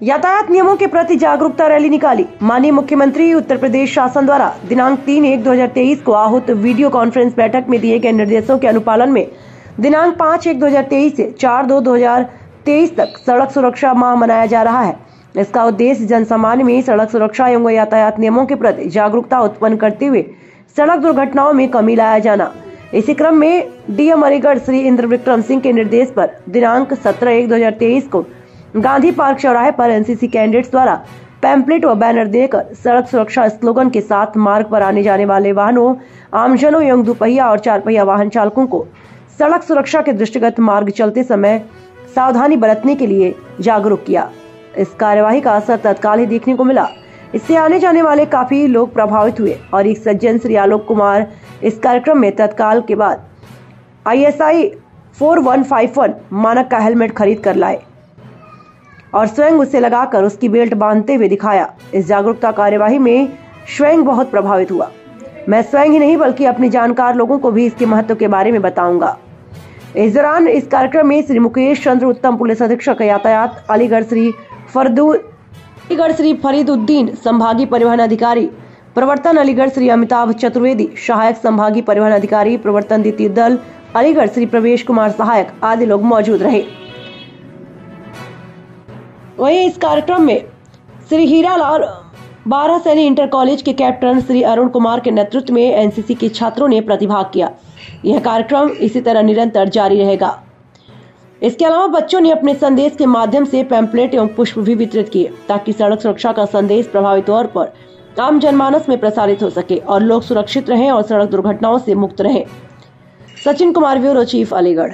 यातायात नियमों के प्रति जागरूकता रैली निकाली। माननीय मुख्यमंत्री, उत्तर प्रदेश शासन द्वारा दिनांक तीन एक दो हज़ार तेईस को आहूत वीडियो कॉन्फ्रेंस बैठक में दिए गए निर्देशों के अनुपालन में दिनांक पाँच एक दो हज़ार तेईस ऐसी चार दो दो हज़ार तेईस तक सड़क सुरक्षा माह मनाया जा रहा है। इसका उद्देश्य जन सामान्य में सड़क सुरक्षा एवं यातायात नियमों के प्रति जागरूकता उत्पन्न करते हुए सड़क दुर्घटनाओं में कमी लाया जाना। इसी क्रम में डीएम अलीगढ़ श्री इंद्र विक्रम सिंह के निर्देश पर दिनांक 17 एक 2023 को गांधी पार्क चौराहे पर एनसीसी कैंडिडेट्स द्वारा पैम्पलेट व बैनर देकर सड़क सुरक्षा स्लोगन के साथ मार्ग पर आने जाने वाले वाहनों, आमजनों एवं दुपहिया और चार पहिया वाहन चालकों को सड़क सुरक्षा के दृष्टिगत मार्ग चलते समय सावधानी बरतने के लिए जागरूक किया। इस कार्यवाही का असर तत्काल ही देखने को मिला। इससे आने जाने वाले काफ़ी लोग प्रभावित हुए और एक सज्जन श्री आलोक कुमार इस कार्यक्रम में तत्काल के बाद आईएसआई 4151 मानक का हेलमेट खरीद कर लाए। और स्वयं उसे लगाकर उसकी बेल्ट बांधते हुए दिखाया। इस जागरूकता कार्यवाही में स्वयं बहुत प्रभावित हुआ। मैं स्वयं ही नहीं, बल्कि अपने जानकार लोगों को भी इसके महत्व के बारे में बताऊँगा। इस दौरान इस कार्यक्रम में श्री मुकेश चंद्र, उत्तम पुलिस अधीक्षक यातायात, अलीगढ़ श्री फरदू, अलीगढ़ श्री फरीदुद्दीन, संभागीय परिवहन अधिकारी, प्रवर्तन अलीगढ़ श्री अमिताभ चतुर्वेदी, सहायक संभागीय परिवहन अधिकारी, प्रवर्तन द्वितीय दल, अलीगढ़ श्री प्रवेश कुमार सहायक आदि लोग मौजूद रहे। वहीं इस कार्यक्रम में श्री हीरा हीरालाल बारह सैनी इंटर कॉलेज के कैप्टन श्री अरुण कुमार के नेतृत्व में एनसीसी के छात्रों ने प्रतिभाग किया। यह कार्यक्रम इसी तरह निरंतर जारी रहेगा। इसके अलावा बच्चों ने अपने संदेश के माध्यम से पैम्पलेट एवं पुष्प भी वितरित किए, ताकि सड़क सुरक्षा का संदेश प्रभावी तौर पर आम जनमानस में प्रसारित हो सके और लोग सुरक्षित रहें और सड़क दुर्घटनाओं से मुक्त रहें। Sachin Kumar, bureau chief Aligarh.